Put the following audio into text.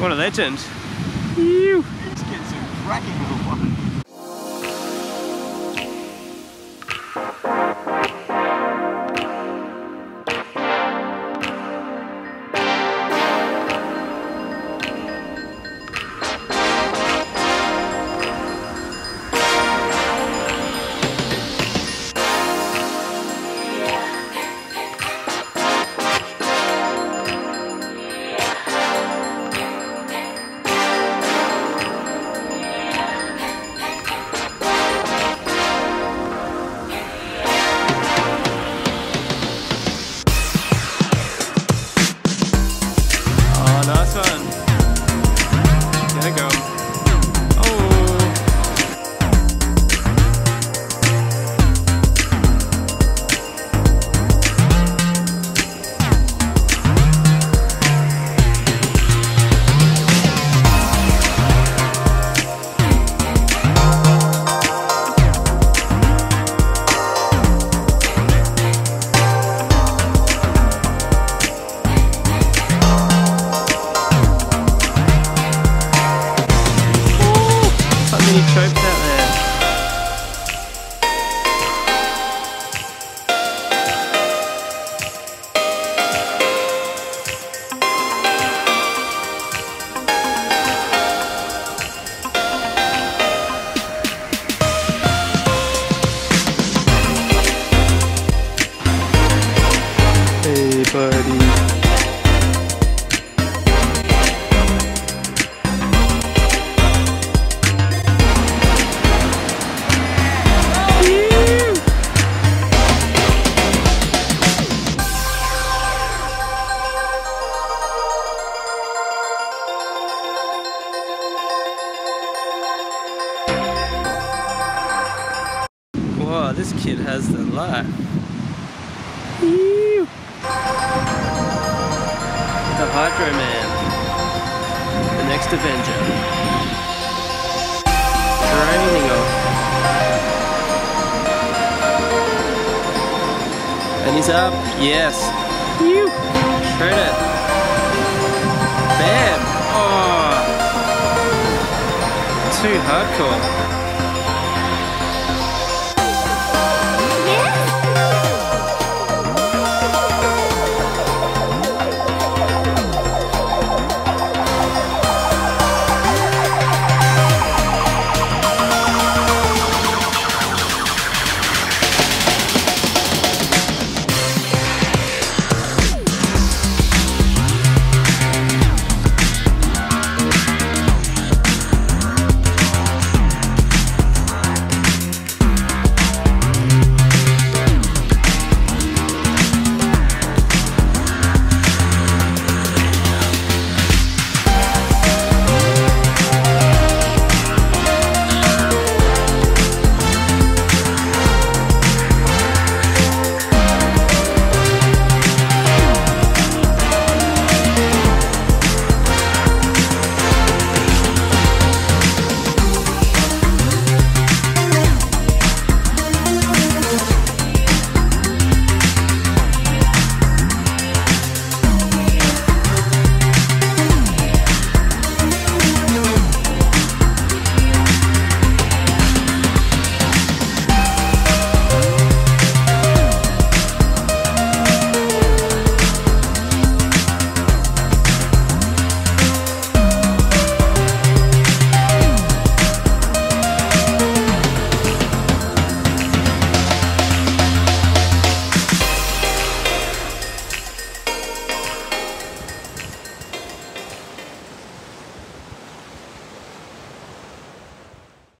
What a legend. Ew. This kid's a cracking little one. Oh, many tropes out there. Hey, buddy. Wow, this kid has the life. Ew. The Hydro Man. The next Avenger. Training off. And he's up. Yes. Ew. Shred it. Bam. Oh. Too hardcore.